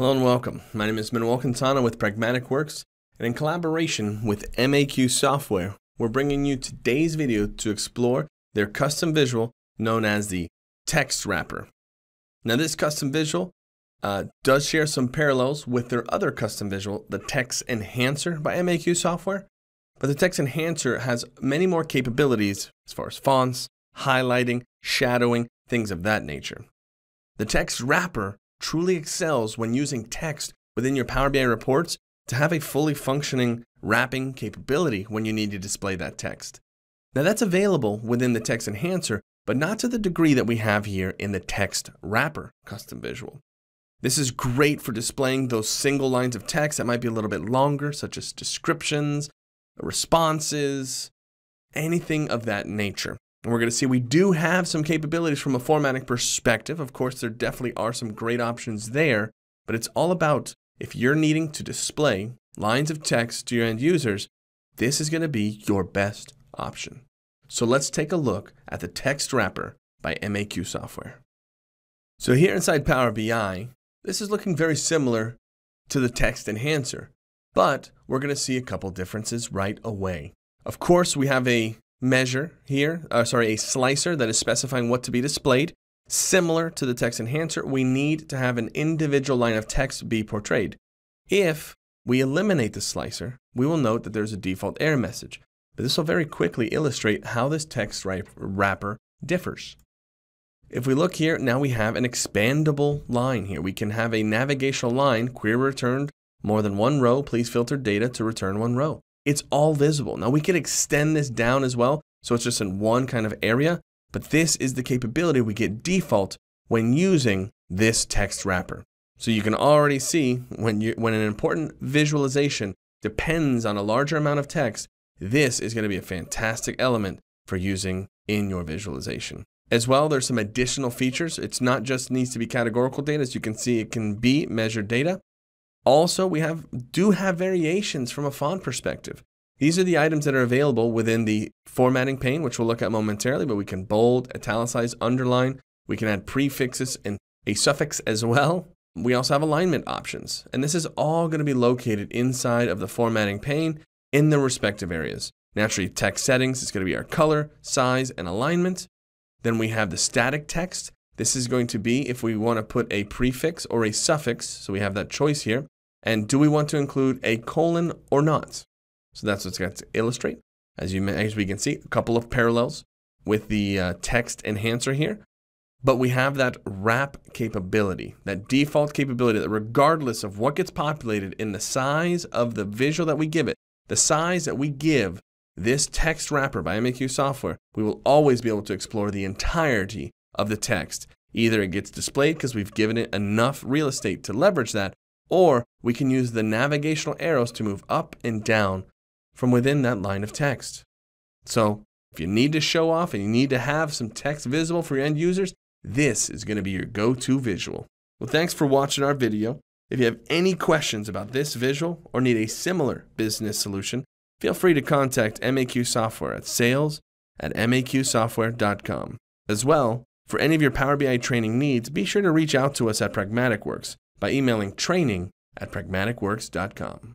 Hello and welcome. My name is Manuel Quintana with Pragmatic Works, and in collaboration with MAQ Software, we're bringing you today's video to explore their custom visual known as the Text Wrapper. Now, this custom visual uh, does share some parallels with their other custom visual, the Text Enhancer by MAQ Software, but the Text Enhancer has many more capabilities as far as fonts, highlighting, shadowing, things of that nature. The Text Wrapper truly excels when using text within your Power BI reports to have a fully functioning wrapping capability when you need to display that text. Now that's available within the text enhancer, but not to the degree that we have here in the text wrapper custom visual. This is great for displaying those single lines of text that might be a little bit longer, such as descriptions, responses, anything of that nature. And we're going to see we do have some capabilities from a formatting perspective. Of course, there definitely are some great options there, but it's all about if you're needing to display lines of text to your end users, this is going to be your best option. So let's take a look at the text wrapper by MAQ software. So here inside Power BI, this is looking very similar to the text enhancer, but we're going to see a couple differences right away. Of course, we have a measure here, uh, sorry, a slicer that is specifying what to be displayed. Similar to the text enhancer, we need to have an individual line of text be portrayed. If we eliminate the slicer, we will note that there's a default error message. But this will very quickly illustrate how this text wrapper differs. If we look here, now we have an expandable line here. We can have a navigational line, query returned more than one row, please filter data to return one row it's all visible. Now we can extend this down as well, so it's just in one kind of area, but this is the capability we get default when using this text wrapper. So you can already see when, you, when an important visualization depends on a larger amount of text, this is going to be a fantastic element for using in your visualization. As well, there's some additional features. It's not just needs to be categorical data. As you can see, it can be measured data. Also, we have do have variations from a font perspective. These are the items that are available within the formatting pane, which we'll look at momentarily, but we can bold, italicize, underline. We can add prefixes and a suffix as well. We also have alignment options, and this is all going to be located inside of the formatting pane in the respective areas. Naturally, text settings is going to be our color, size, and alignment. Then we have the static text. This is going to be if we want to put a prefix or a suffix, so we have that choice here. And do we want to include a colon or not? So that's what's got to illustrate. As, you, as we can see, a couple of parallels with the uh, text enhancer here. But we have that wrap capability, that default capability that regardless of what gets populated in the size of the visual that we give it, the size that we give this text wrapper by MAQ software, we will always be able to explore the entirety of the text. Either it gets displayed because we've given it enough real estate to leverage that, or we can use the navigational arrows to move up and down from within that line of text. So if you need to show off and you need to have some text visible for your end users, this is going to be your go-to visual. Well, thanks for watching our video. If you have any questions about this visual or need a similar business solution, feel free to contact MAQ Software at sales at maqsoftware.com. As well, for any of your Power BI training needs, be sure to reach out to us at Pragmatic Works by emailing training at pragmaticworks.com.